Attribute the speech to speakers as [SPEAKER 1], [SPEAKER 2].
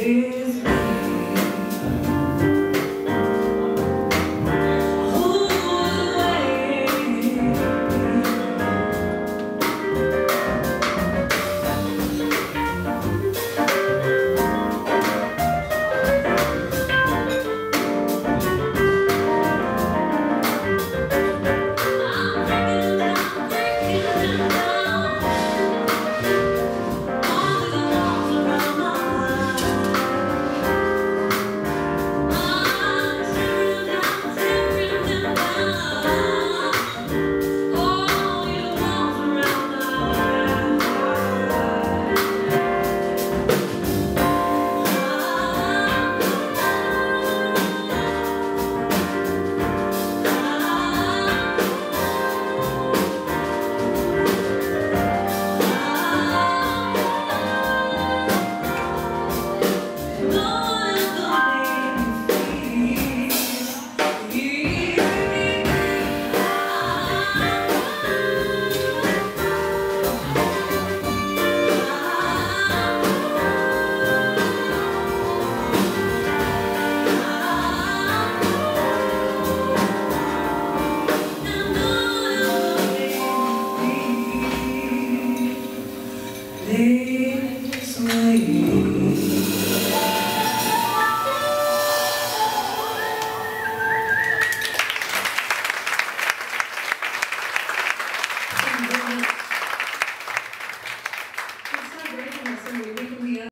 [SPEAKER 1] They